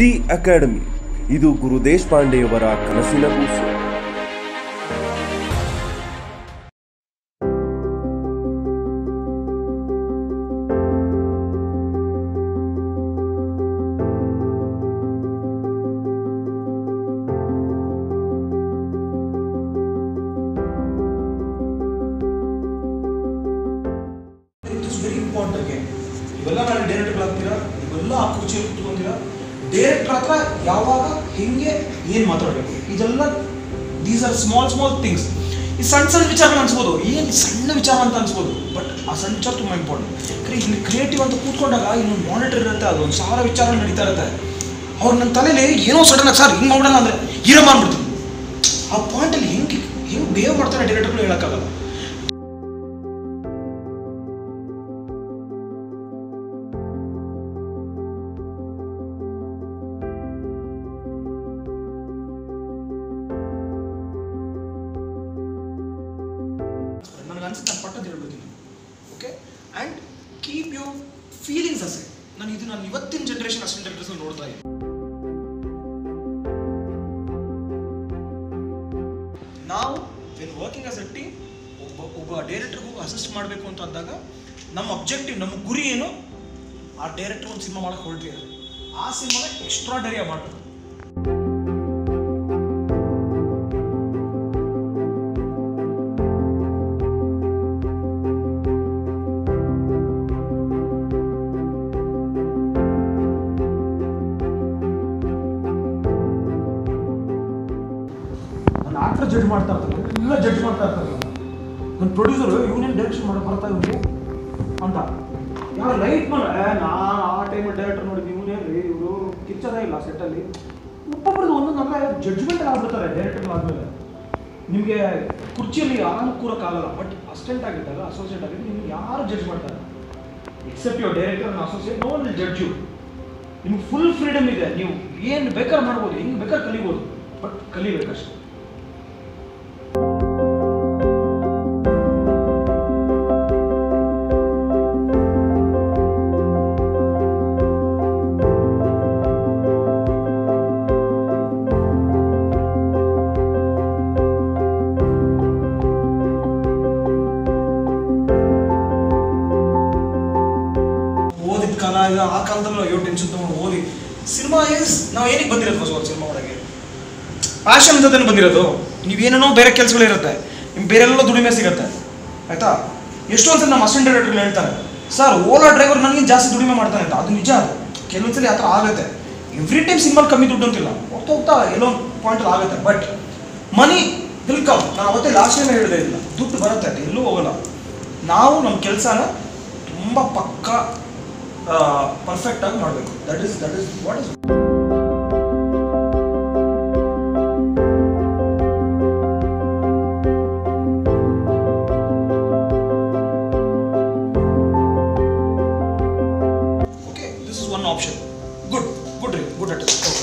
G academy. ಇದು ಗುರು ದೇಶಪಾಂಡೆಯವರ ಕನಸಿನ ಕೂಸು. It is very important again ಇವೆಲ್ಲ ನಾಳೆ ಕುತ್ಕೊಂತೀರಾ ಡೈರೆಕ್ಟರ್ ಹತ್ರ ಯಾವಾಗ, ಹೆಂಗೆ, ಏನು ಮಾತಾಡಬೇಕು? ಇದೆಲ್ಲ these are small small things ಈ ಸಣ್ಣ ಸಣ್ಣ ವಿಚಾರಗಳು ಅನ್ಸ್ಬೋದು. ಏನು ಸಣ್ಣ ವಿಚಾರ ಅಂತ ಅನ್ಸ್ಬೋದು. ಬಟ್ ಆ ಸಣ್ಣ ವಿಚಾರ ತುಂಬ ಇಂಪಾರ್ಟೆಂಟ್ ಯಾಕಂದ್ರೆ ಇಲ್ಲಿ ಕ್ರಿಯೇಟಿವ್ ಅಂತ ಕೂತ್ಕೊಂಡಾಗ ಇನ್ನೊಂದು ಮಾನಿಟರ್ ಇರುತ್ತೆ ಅದು ಒಂದು ಸಾವಿರ ವಿಚಾರ ನಡೀತಾ ಇರುತ್ತೆ. ಅವ್ರು ನನ್ನ ತಲೆಯಲ್ಲಿ ಏನೋ ಸಡನ್ ಸರ್ ಹಿಂಗೆ ಮಾಡೋಣ ಅಂದರೆ ಹೀರೋ ಮಾಡ್ಬಿಡ್ತೀನಿ. ಆ ಪಾಯಿಂಟಲ್ಲಿ ಹೆಂಗೆ ಹೆಂಗೆ ಬೇವ್ ಮಾಡ್ತಾರೆ ಡೈರೆಕ್ಟರ್ಗಳು ಹೇಳೋಕ್ಕಾಗಲ್ಲ. ಅನ್ಸುತ್ತೆ ನಾನು ಪಟ್ಟದ್ದು ಹೇಳ್ಬೋದು okay and keep you feelings ಅಸೆ ನಾನು ಇದು ನಾನು ಇವತ್ತಿನ ಜನ್ರೇಷನ್ ಅಸಿಸ್ಟೆಂಟ್ ಡೈರೆಕ್ಟರ್ಸ್ ನೋಡ್ತಾ ಇದ್ದೀನಿ. ನಾವು when working as a team ಒಬ್ಬ ಒಬ್ಬ ಡೈರೆಕ್ಟರ್ಗೂ ಅಸಿಸ್ಟ್ ಮಾಡಬೇಕು ಅಂತ ಅಂದಾಗ ನಮ್ಮ ಅಬ್ಜೆಕ್ಟಿವ್ ನಮ್ಮ ಗುರಿ ಏನು? ಆ ಡೈರೆಕ್ಟರ್ ಒಂದು ಸಿನಿಮಾ ಮಾಡಕ್ಕೆ ಹೊರಟಿದ್ದಾರೆ ಆ ಸಿನಿಮಾನ ಎಕ್ಸ್ಟ್ರಾಡರಿಯಾಗಿ ಮಾಡಬೇಕು. ನನ್ನ ಜಡ್ಜ್ ಮಾಡ್ತಾ ಇರ್ತಾರೆ. ಎಲ್ಲ ಜಡ್ಜ್ ಮಾಡ್ತಾ ಇರ್ತಾರೆ. ನನ್ನ ಪ್ರೊಡ್ಯೂಸರು ಇವನೇನು ಡೈರೆಕ್ಷನ್ ಮಾಡೋ ಬರ್ತಾ ಇವ್ರು ಅಂತ. ಯಾರು ಲೈಟ್ ಮಾಡ. ನಾನು ಆ ಟೈಮಲ್ಲಿ ಡೈರೆಕ್ಟರ್ ನೋಡಿದ್ವಿ ಇವನೇ ರೀ ಇವರು ಕಿಚ್ಚದೇ ಇಲ್ಲ ಸೆಟ್ಟಲ್ಲಿ ಒಬ್ಬೊಬ್ರದ್ದು ಒಂದೊಂದು ಅಂದರೆ ಜಡ್ಜ್ಮೆಂಟ್ ಆಗ್ಬಿಡ್ತಾರೆ ಡೈರೆಕ್ಟರ್ ಆದಮೇಲೆ. ನಿಮಗೆ ಕುರ್ಚಿಯಲ್ಲಿ ಆರಾಮ ಬಟ್ ಅಸಿಸ್ಟೆಂಟ್ ಆಗಿದ್ದಾಗ ಅಸೋಸಿಯೇಟ್ ಆಗಿದ್ದು ನಿಮ್ಗೆ ಯಾರು ಜಡ್ಜ್ ಮಾಡ್ತಾರೆ? Except your director associate no ಒಂದು ಜಡ್ಜ್ ನಿಮ್ಗೆ ಫುಲ್ ಫ್ರೀಡಮ್ ಇದೆ. ನೀವು ಏನು ಬೇಕಾದ್ರೆ ಮಾಡ್ಬೋದು, ಹೆಂಗೆ ಬೇಕಾದ್ರೆ ಕಲಿಬೋದು. ಬಟ್ ಕಲಿಬೇಕಷ್ಟೇ. ಈಗ ಆ ಕಾಲದಲ್ಲಿ ತೊಗೊಂಡು ಓದಿ ಸಿನಿಮಾ ಇಸ್ ನಾವು ಏನಕ್ಕೆ ಬಂದಿರೋದು ಫಸ್ಟ್ ಸಿನಿಮಾ ಒಳಗೆ? ಪ್ಯಾಷನ್ ಅಂತದನ್ನು ಬಂದಿರೋದು. ನೀವೇನೇನೋ ಬೇರೆ ಕೆಲಸಗಳಿರುತ್ತೆ ನಿಮ್ಗೆ ಬೇರೆಲ್ಲ ದುಡಿಮೆ ಸಿಗುತ್ತೆ. ಆಯ್ತಾ? ಎಷ್ಟೊಂದು ಸಲ ನಮ್ಮ ಅಸಿಸ್ಟೆಂಟ್ ಡೈರೆಕ್ಟರ್ ಹೇಳ್ತಾರೆ ಸರ್ ಓಲಾ ಡ್ರೈವರ್ ನನಗೆ ಜಾಸ್ತಿ ದುಡಿಮೆ ಮಾಡ್ತಾನೆ ಅಂತ. ಅದು ನಿಜ ಅದು. ಕೆಲವೊಂದ್ಸಲಿ ಆ ಥರ ಆಗುತ್ತೆ. ಎವ್ರಿ ಟೈಮ್ ಸಿನಿಮಾ ಕಮ್ಮಿ ದುಡ್ಡು ಅಂತಿಲ್ಲ. ಹೋಗ್ತಾ ಹೋಗ್ತಾ ಎಲ್ಲೋ ಪಾಯಿಂಟಲ್ಲಿ ಆಗುತ್ತೆ. ಬಟ್ ಮನಿ ವಿಲ್ ಕಮ್ ನಾನು ಅವತ್ತೇ ಲಾಸ್ಟ್ ಟೈಮ್ ಹೇಳಿದೆ ಇಲ್ಲ ದುಡ್ಡು ಬರುತ್ತೆ. ಅದು ಎಲ್ಲೂ ಹೋಗಲ್ಲ. ನಾವು ನಮ್ಮ ಕೆಲಸನ ತುಂಬ ಪಕ್ಕ ಪರ್ಫೆಕ್ಟಾಗಿ ಮಾಡಬೇಕು that is that is what is okay this is one option good good ರೀ ಗುಡ್ ಅಟ್ ಓಕೆ